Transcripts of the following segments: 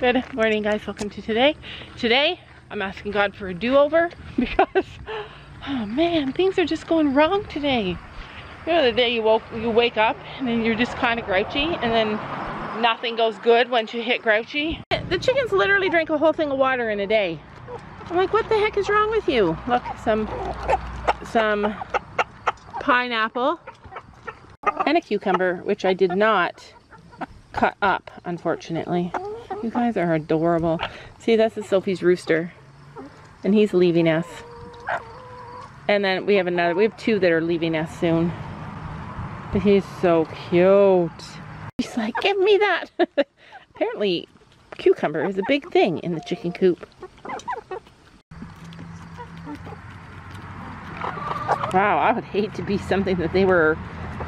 Good morning guys, welcome to today. Today, I'm asking God for a do-over because, oh man, things are just going wrong today. You know the day you woke, you wake up and then you're just kind of grouchy and then nothing goes good once you hit grouchy. The chickens literally drink a whole thing of water in a day. I'm like, what the heck is wrong with you? Look, some, some pineapple and a cucumber, which I did not cut up, unfortunately. You guys are adorable. See, this is Sophie's rooster. And he's leaving us. And then we have another, we have two that are leaving us soon. But he's so cute. He's like, give me that. Apparently, cucumber is a big thing in the chicken coop. Wow, I would hate to be something that they were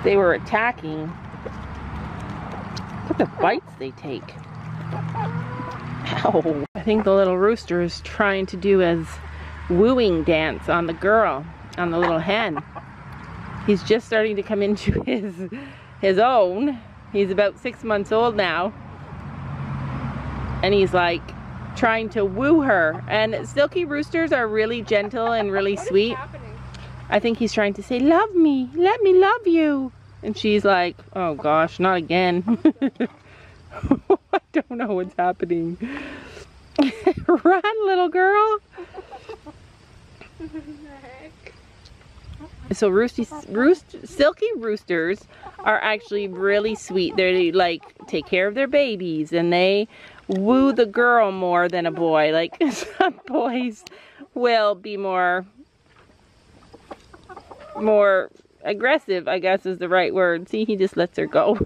they were attacking. Look at the bites they take. Ow. I think the little rooster is trying to do his wooing dance on the girl, on the little hen. He's just starting to come into his, his own. He's about six months old now. And he's like trying to woo her. And silky roosters are really gentle and really sweet. I think he's trying to say, love me, let me love you. And she's like, oh gosh, not again. Don't know what's happening. Run, little girl. so roosty, roost, silky roosters are actually really sweet. They like take care of their babies and they woo the girl more than a boy. Like some boys will be more more aggressive, I guess is the right word. See, he just lets her go.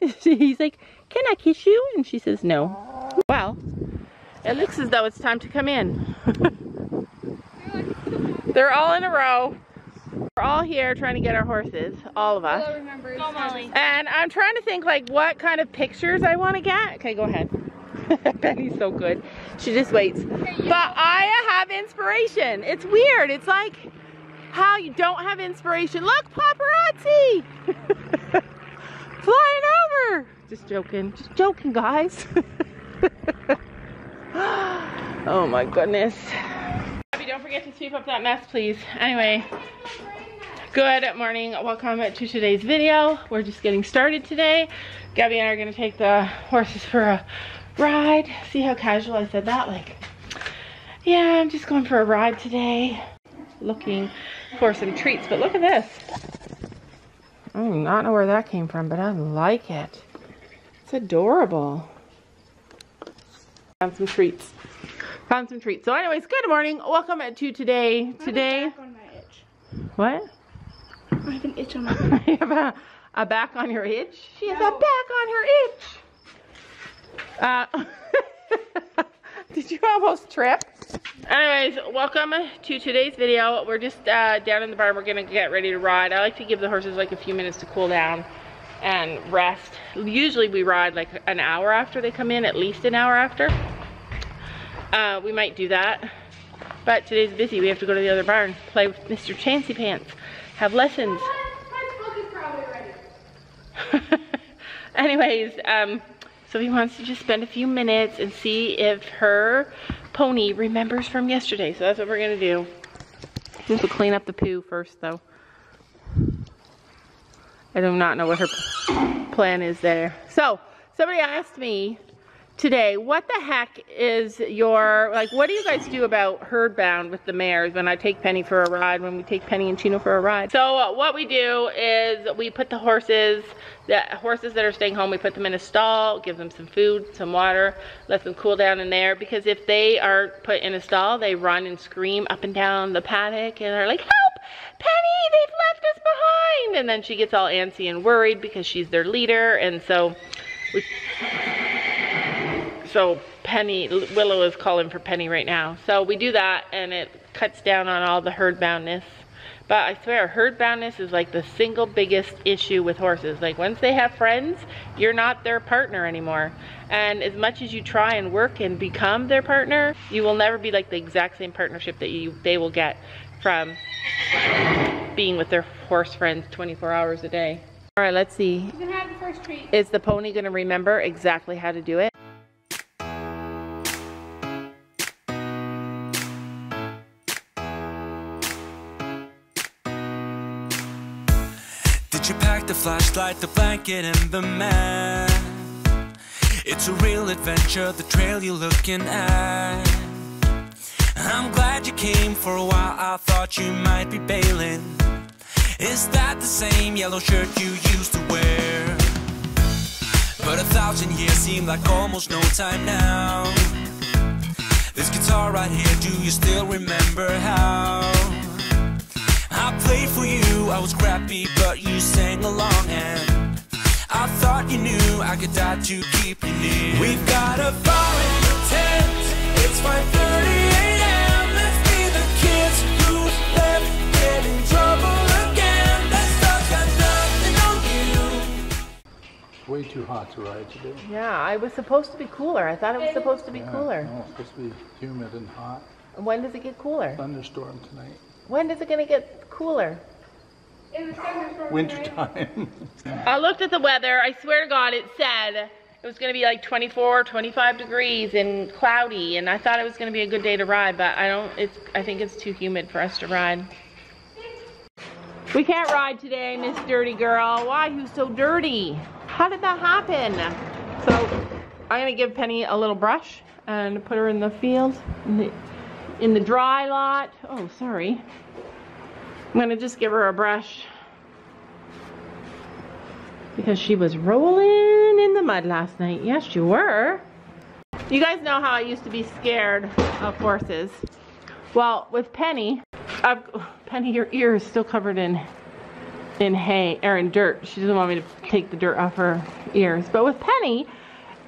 He's like, can I kiss you? And she says no. Well, it looks as though it's time to come in. They're all in a row. We're all here trying to get our horses, all of us. And I'm trying to think like what kind of pictures I want to get. Okay, go ahead. Penny's so good. She just waits. But I have inspiration. It's weird. It's like how you don't have inspiration. Look, paparazzi! Flying over! Just joking. Just joking, guys. oh my goodness. Abby, don't forget to sweep up that mess, please. Anyway, good morning. Welcome to today's video. We're just getting started today. Gabby and I are going to take the horses for a ride. See how casual I said that? Like, yeah, I'm just going for a ride today. Looking for some treats. But look at this. I do not know where that came from, but I like it. It's adorable. Found some treats. Found some treats. So anyways, good morning. Welcome to today. Today. What? I have an itch on my itch. you have a, a back on your itch? She has a back on her itch. Uh, did you almost trip? Anyways, welcome to today's video. We're just uh, down in the barn. We're gonna get ready to ride. I like to give the horses like a few minutes to cool down and rest. Usually we ride like an hour after they come in, at least an hour after. Uh, we might do that. But today's busy. We have to go to the other barn, play with Mr. Chancy Pants, have lessons. Anyways, um, so he wants to just spend a few minutes and see if her pony remembers from yesterday. So that's what we're gonna do. We'll clean up the poo first though. I do not know what her plan is there. So, somebody asked me today, what the heck is your, like, what do you guys do about herd bound with the mares when I take Penny for a ride, when we take Penny and Chino for a ride? So, uh, what we do is we put the horses, the horses that are staying home, we put them in a stall, give them some food, some water, let them cool down in there, because if they are put in a stall, they run and scream up and down the paddock, and they're like, help! Penny, they've left us behind! And then she gets all antsy and worried because she's their leader, and so we, so Penny, Willow is calling for Penny right now. So we do that and it cuts down on all the herd boundness. But I swear, herd boundness is like the single biggest issue with horses. Like once they have friends, you're not their partner anymore. And as much as you try and work and become their partner, you will never be like the exact same partnership that you they will get from being with their horse friends 24 hours a day. All right, let's see. The Is the pony gonna remember exactly how to do it? Did you pack the flashlight, the blanket, and the mat? It's a real adventure, the trail you're looking at. I'm came for a while, I thought you might be bailing. Is that the same yellow shirt you used to wear? But a thousand years seem like almost no time now. This guitar right here, do you still remember how? I played for you, I was crappy, but you sang along and I thought you knew I could die to keep you near. We've got a the tent, it's 5.30 too hot to ride today. Yeah, I was supposed to be cooler. I thought it was supposed to be Yeah, cooler. No, it's supposed to be humid and hot. When does it get cooler? Thunderstorm tonight. When is it gonna get cooler? Winter time. I looked at the weather. I swear to God, it said it was going to be like 24, 25 degrees and cloudy, and I thought it was going to be a good day to ride, but I don't. It's. I think it's too humid for us to ride. We can't ride today, Miss Dirty Girl. Why you so dirty? How did that happen? So I'm gonna give Penny a little brush and put her in the field, in the, in the dry lot. Oh, sorry. I'm gonna just give her a brush because she was rolling in the mud last night. Yes, you were. You guys know how I used to be scared of horses. Well, with Penny, I've, Penny, your ear is still covered in in hay or in dirt. She doesn't want me to take the dirt off her ears. But with Penny,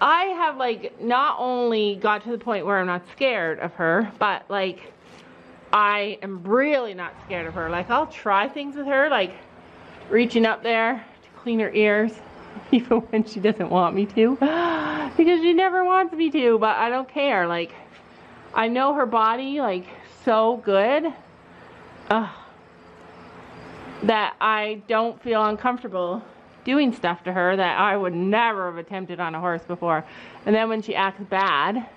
I have like not only got to the point where I'm not scared of her, but like I am really not scared of her. Like I'll try things with her, like reaching up there to clean her ears, even when she doesn't want me to, because she never wants me to. But I don't care. Like I know her body like so good. Ugh that I don't feel uncomfortable doing stuff to her that I would never have attempted on a horse before. And then when she acts bad,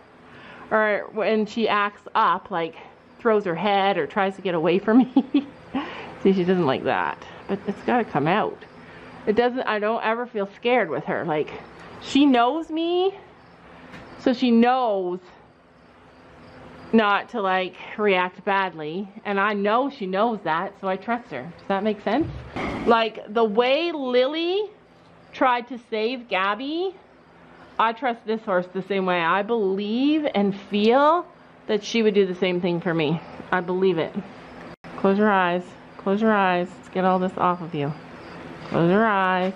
or when she acts up, like throws her head or tries to get away from me, see, she doesn't like that. But it's got to come out. It doesn't, I don't ever feel scared with her. Like, she knows me, so she knows not to like react badly and I know she knows that so I trust her. Does that make sense? Like the way Lily tried to save Gabby, I trust this horse the same way. I believe and feel that she would do the same thing for me. I believe it. Close your eyes. Close your eyes. Let's get all this off of you. Close your eyes.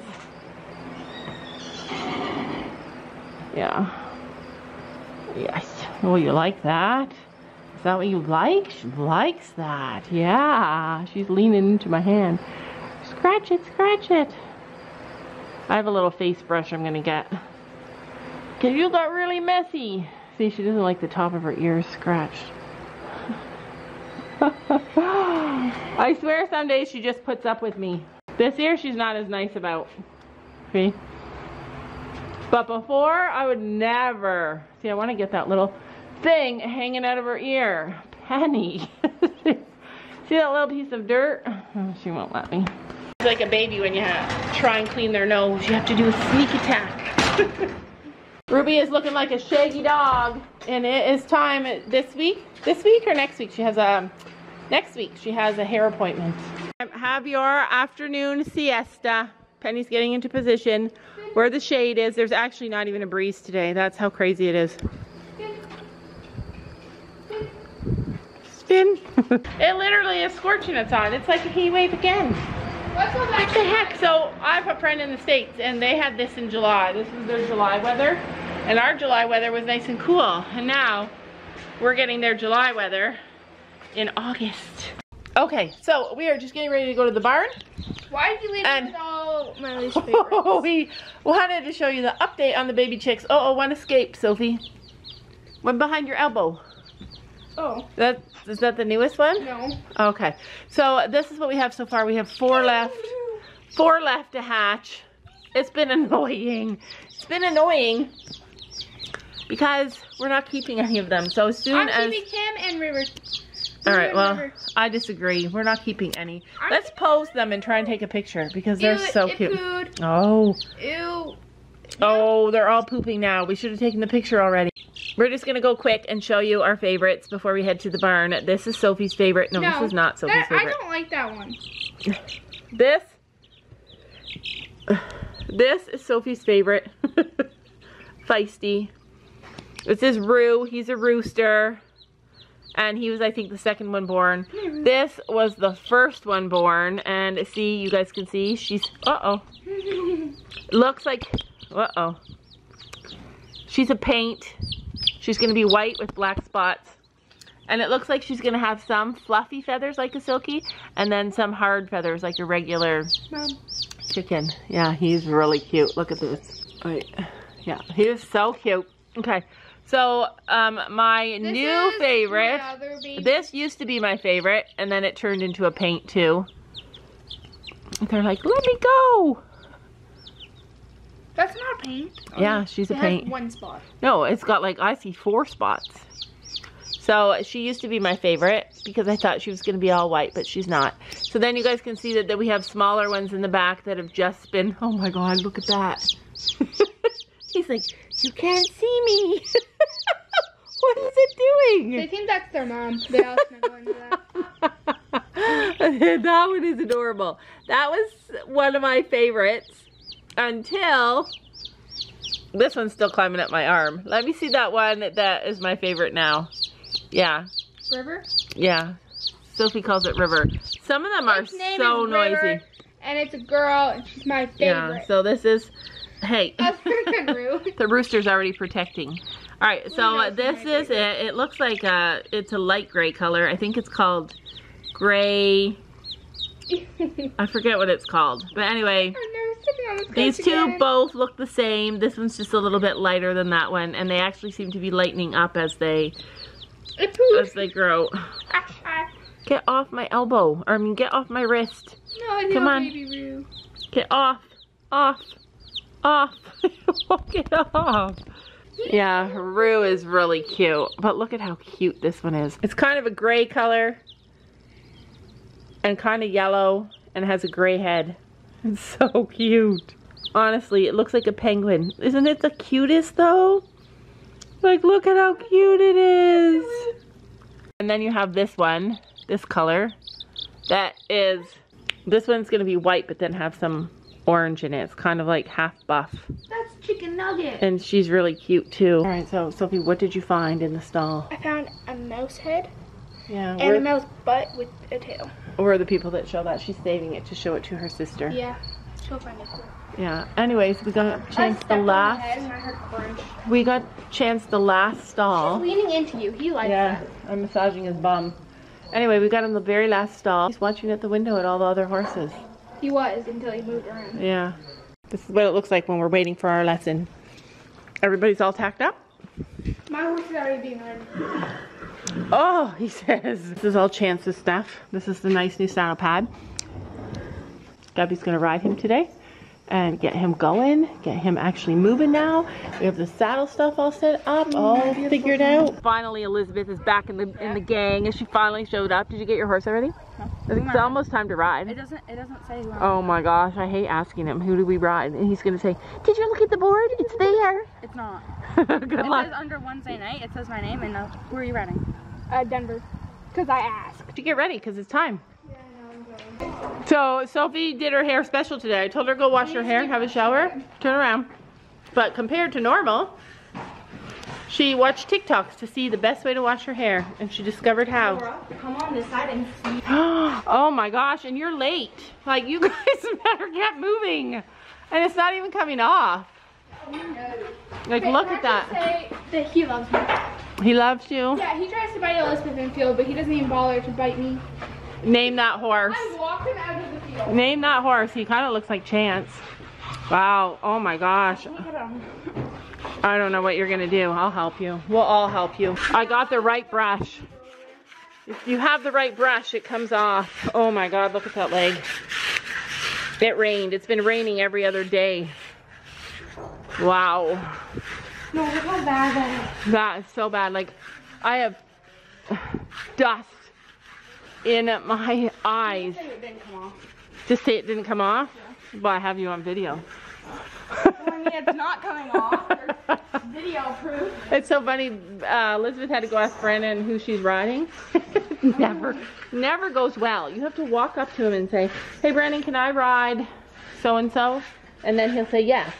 Yeah. Yes. Oh, you like that? That what you like? She likes that. Yeah. She's leaning into my hand. Scratch it, scratch it. I have a little face brush I'm gonna get. Cause you got really messy. See, she doesn't like the top of her ears scratched. I swear some days she just puts up with me. This ear she's not as nice about. See? But before, I would never. See, I want to get that little thing hanging out of her ear. Penny. See that little piece of dirt? Oh, she won't let me. It's like a baby when you have, try and clean their nose. You have to do a sneak attack. Ruby is looking like a shaggy dog. And it is time uh, this week. This week or next week? She has a, next week she has a hair appointment. Have your afternoon siesta. Penny's getting into position where the shade is. There's actually not even a breeze today. That's how crazy it is. It literally is scorching its on. It's like a heat wave again. What the heck? So I have a friend in the States and they had this in July. This is their July weather. And our July weather was nice and cool. And now we're getting their July weather in August. Okay, so we are just getting ready to go to the barn. Why did you leave And- it with all my least favorites? we wanted to show you the update on the baby chicks. Oh, oh, one escaped, Sophie. One behind your elbow. Oh, That is that the newest one? no. Okay. So this is what we have so far. We have four left. Four left to hatch. It's been annoying. It's been annoying because we're not keeping any of them. So as soon as. I'm as keeping Kim and River. All right, well, River. I disagree. We're not keeping any. I'm Let's pose them and try and take a picture because they're Ew, so cute. Oh, Ew. oh, they're all pooping now. We should have taken the picture already. We're just gonna go quick and show you our favorites before we head to the barn. This is Sophie's favorite. No, this is not Sophie's that, I don't like that one. This, this is Sophie's favorite. Feisty. This is Roo. He's a rooster. And he was, I think, the second one born. Hmm. This was the first one born. And see, you guys can see, she's, uh-oh. Looks like, uh-oh. She's a paint. She's going to be white with black spots. And it looks like she's going to have some fluffy feathers like a silky. And then some hard feathers like a regular chicken. Yeah, he's really cute. Look at this. Wait. Yeah, he is so cute. Okay, so um, my This new favorite. my other baby. This used to be my favorite, and then it turned into a paint too. They're like, let me go. That's not paint. Yeah, she's a It has paint. one spot. No, it's got like I see four spots. So she used to be my favorite because I thought she was going to be all white, but she's not. So then you guys can see that, that we have smaller ones in the back that have just been. Oh my God, look at that. He's like, you can't see me. what is it doing? They think that's their mom. They all snuggle into that. that one is adorable. That was one of my favorites until this one's still climbing up my arm. Let me see that one that is my favorite now. Yeah, River. yeah. Sophie calls it River. Some of them are so is River, noisy. And it's a girl, and she's my favorite. Yeah, so this is, hey. That's freaking rude. the rooster's already protecting. All right, so uh, this is it. It looks like uh it's a light gray color. I think it's called gray. I forget what it's called. But anyway, I'm never sitting on this these two both look the same. This one's just a little bit lighter than that one, and they actually seem to be lightening up as they as they grow. Get off my elbow. Or, I mean, get off my wrist. No, Come on. Get off. Off. Off. Get off. Yeah, Rue is really cute. But look at how cute this one is. It's kind of a gray color. And kind of yellow. And has a gray head. It's so cute. Honestly, it looks like a penguin. Isn't it the cutest though? Like, look at how cute it is. And then you have this one. This color. That is... This one's going to be white, but then have some orange in it. It's kind of like half buff. That's chicken nugget. And she's really cute too. All right, so Sophie, what did you find in the stall? I found a mouse head Yeah, and a mouse butt with a tail. we're the people that show that. She's saving it to show it to her sister. Yeah, she'll find it. cool. Yeah. Anyways, we got chance the last. head and I heard crunch. We got chance the last stall. She's Leaning into you, he likes Yeah, I'm massaging his bum. Anyway, we got him the very last stall. He's watching at the window at all the other horses. He was until he moved around. Yeah. This is what it looks like when we're waiting for our lesson. Everybody's all tacked up. My horse is already being ready. Oh, he says. This is all Chance's stuff. This is the nice new saddle pad. Gabby's gonna ride him today and get him going, get him actually moving now. We have the saddle stuff all set up, all figured out. Finally, Elizabeth is back in the in the gang, and she finally showed up. Did you get your horse already? No. It's almost time to ride. It doesn't. It doesn't say. When. Oh my gosh, I hate asking him, who do we ride? And he's gonna say, did you look at the board? It's there. It's not. Good It luck. says under Wednesday night. It says my name and uh, who are you riding? Uh, Denver. Because I asked. to get ready because it's time. So Sophie did her hair special today. I told her go wash her hair, have a shower, turn around. But compared to normal, she watched TikToks to see the best way to wash her hair, and she discovered how. Come on this side and see. oh my gosh! And you're late. Like you guys better get moving, and it's not even coming off. Oh, like look at that. Say that he loves me. He loves you. Yeah, he tries to bite Elizabeth field, but he doesn't even bother to bite me. Name that horse. I'm walking out of the field. Name that horse. He kind of looks like Chance. Wow. Oh my gosh. Look at him. I don't know what you're gonna do. I'll help you. We'll all help you. I got the right brush. If you have the right brush, it comes off. Oh my God, look at that leg. It rained. It's been raining every other day. Wow. No, look how bad that is. That is so bad. Like, I have dust in my eyes. It didn't come off. Just say it didn't come off? Well, I have you on video. I mean, it's not coming off. There's video proof. It's so funny. Uh, Elizabeth had to go ask Brandon who she's riding. never, never goes well. You have to walk up to him and say, "Hey, Brandon, can I ride so and so?" And then he'll say yes.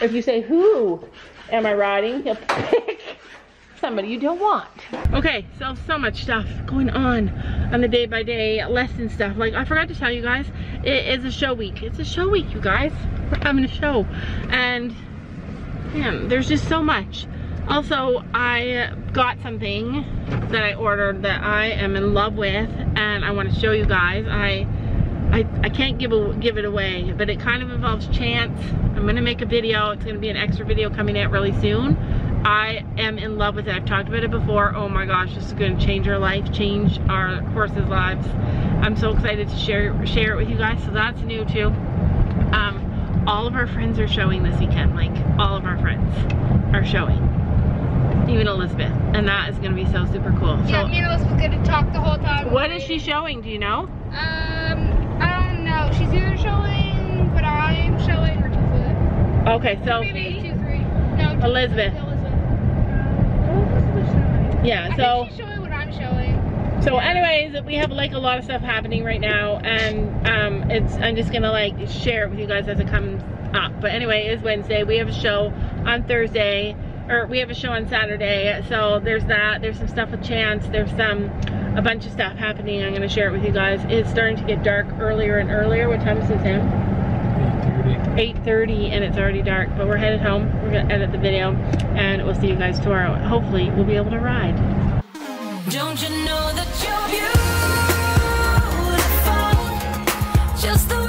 If you say, "Who am I riding?" He'll pick somebody you don't want. Okay, so so much stuff going on on the day by day lesson stuff. Like I forgot to tell you guys, it is a show week. It's a show week, you guys. We're having a show, and man, there's just so much. Also, I got something that I ordered that I am in love with, and I want to show you guys. I I, I can't give, a, give it away, but it kind of involves chance. I'm gonna make a video. It's gonna be an extra video coming out really soon. I am in love with it. I've talked about it before. Oh my gosh, this is gonna change our life, change our horses' lives. I'm so excited to share share it with you guys. So that's new too. Um, all of our friends are showing this weekend. Like all of our friends are showing. Even Elizabeth, and that is gonna be so super cool. Yeah, So, me and Alyssa was gonna talk the whole time. what is she showing? Do you know? Um, I don't know. She's either showing what I'm showing or two foot. Okay, so Maybe two three. No, two Elizabeth. Foot, Elizabeth. Oh, Elizabeth's showing. Yeah, so. think she's showing what I'm showing. So anyways, we have like a lot of stuff happening right now and um, it's I'm just gonna like share it with you guys as it comes up. But anyway, it's Wednesday. We have a show on Thursday or we have a show on Saturday. So there's that. There's some stuff with Chance. There's some a bunch of stuff happening. I'm gonna share it with you guys. It's starting to get dark earlier and earlier. What time is it, Sam? 8.30 and it's already dark, but we're headed home. We're gonna edit the video and we'll see you guys tomorrow. Hopefully we'll be able to ride. Don't you know that you're beautiful? Just the